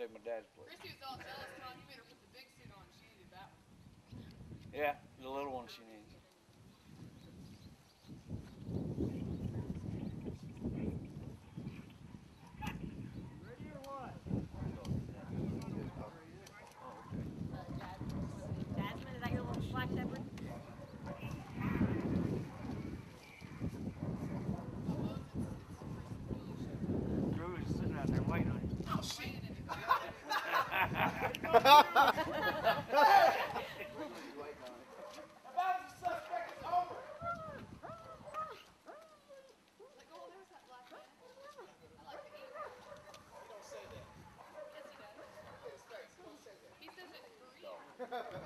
take my dad's place. Christy was all jealous, Tom. You made her put the big suit on. She needed that one. Yeah, the little one she needed.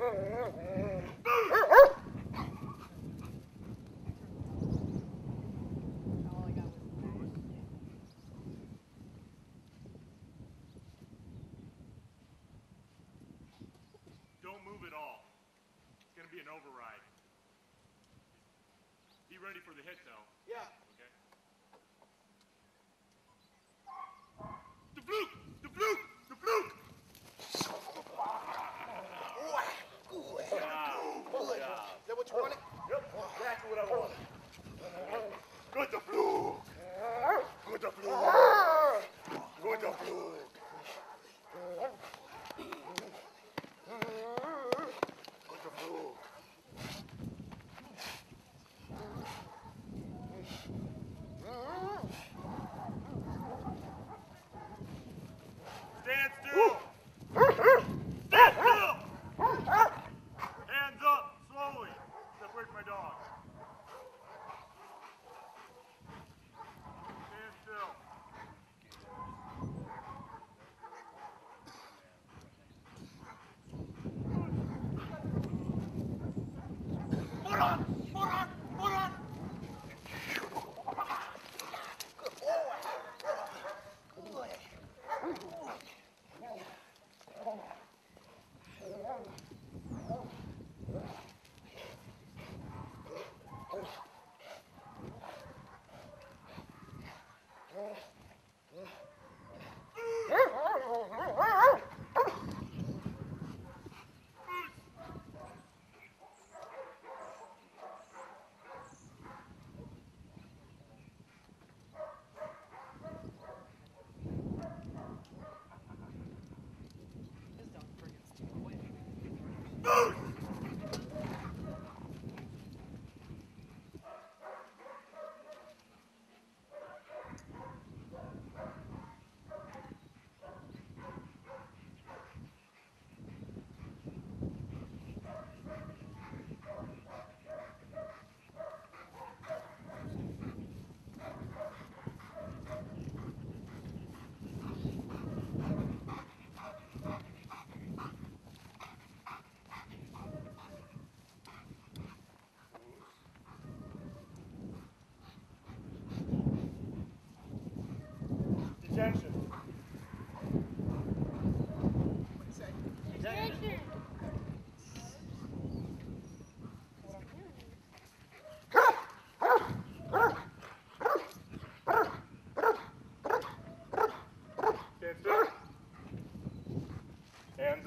Mm-hmm. override. Be ready for the hit, though. Yeah.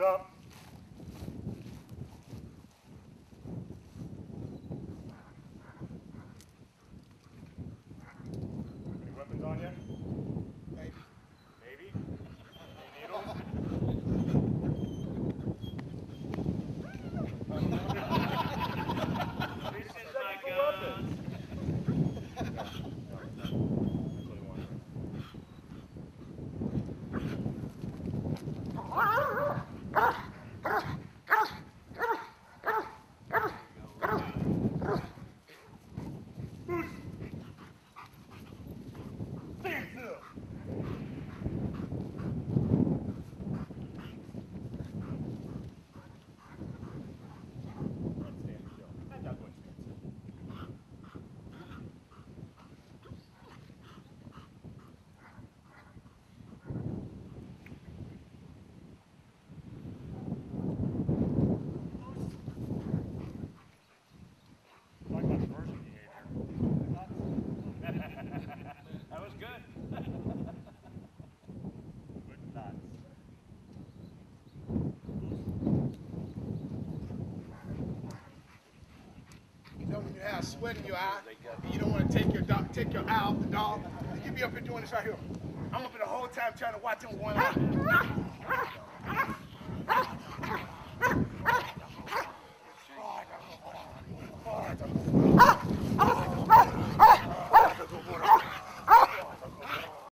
up. Have sweat in your eye, you don't want to take your dog, take your eye off the dog, you be up here doing this right here. I'm up here the whole time trying to watch him one eye. Ah, ah.